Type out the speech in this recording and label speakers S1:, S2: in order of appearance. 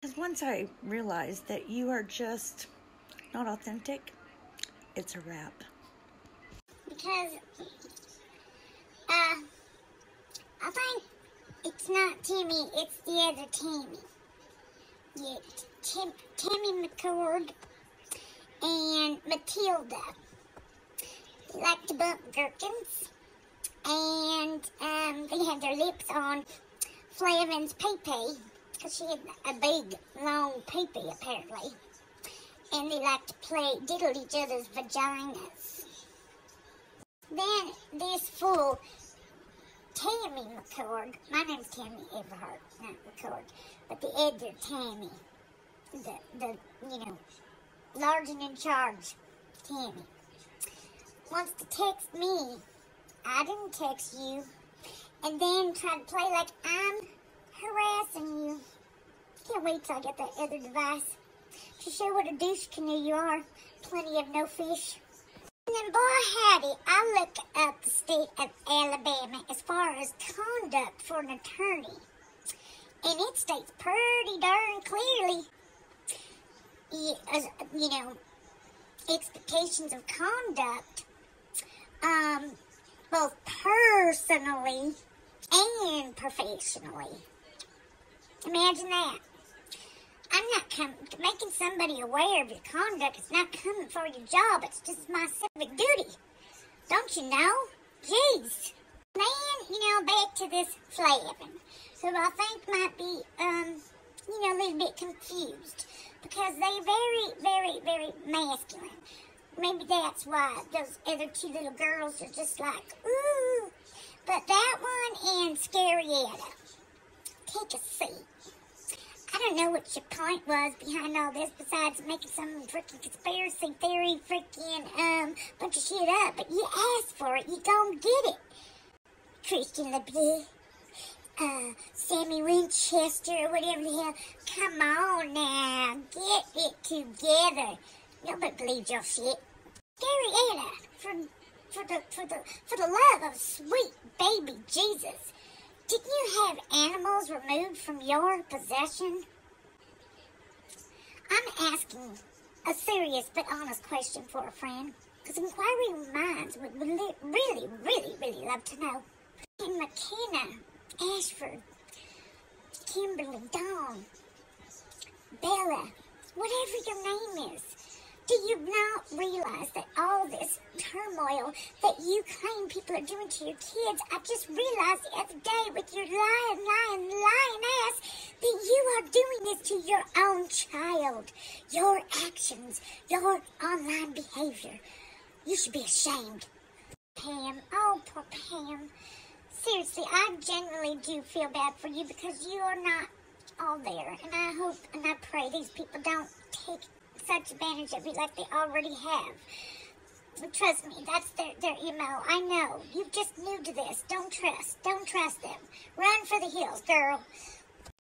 S1: Because once I realized that you are just not authentic, it's a wrap.
S2: Because, uh, I think it's not Timmy, it's the other Timmy. Yeah, Tim, Timmy McCord and Matilda. They like to bump gherkins. And um, they have their lips on Flavin's pee-pee. Because she had a big, long pee-pee, apparently. And they like to play, diddle each other's vaginas. Then this fool, Tammy McCord, my name's Tammy Everhart, not McCord, but the Edgar Tammy, the, the, you know, large and in charge Tammy, wants to text me. I didn't text you. And then try to play like I'm harassing you. Can't wait till I get that other device to show what a douche canoe you are. Plenty of no fish. And then, boy, howdy, I look up the state of Alabama as far as conduct for an attorney. And it states pretty darn clearly, you know, expectations of conduct, um, both personally and professionally. Imagine that. I'm not com- making somebody aware of your conduct. It's not coming for your job. It's just my civic duty. Don't you know? Jeez. Man, you know, back to this Flavin, So I think might be, um, you know, a little bit confused because they're very, very, very masculine. Maybe that's why those other two little girls are just like, ooh. But that one and Scarietta, take a seat. I don't know what your point was behind all this besides making some freaking conspiracy theory freaking um bunch of shit up, but you asked for it, you gon' get it. Christian LeBlanc, uh, Sammy Winchester, whatever the hell. Come on now, get it together. Nobody believes your shit. Gary Anna, for the for the for the love of sweet baby Jesus. Didn't you have animals removed from your possession? A serious but honest question for a friend, because inquiring minds would really, really, really, really love to know. In McKenna, Ashford, Kimberly, Dawn, Bella, whatever your name is, do you not realize that all this turmoil that you claim people are doing to your kids, I just realized the other day with your lying, lying, lying ass that you are doing this to your own child. Your actions, your online behavior. You should be ashamed. Pam, oh poor Pam. Seriously, I genuinely do feel bad for you because you are not all there. And I hope and I pray these people don't take such advantage of you like they already have. Trust me, that's their, their email. I know. You're just new to this. Don't trust. Don't trust them. Run for the hills, girl.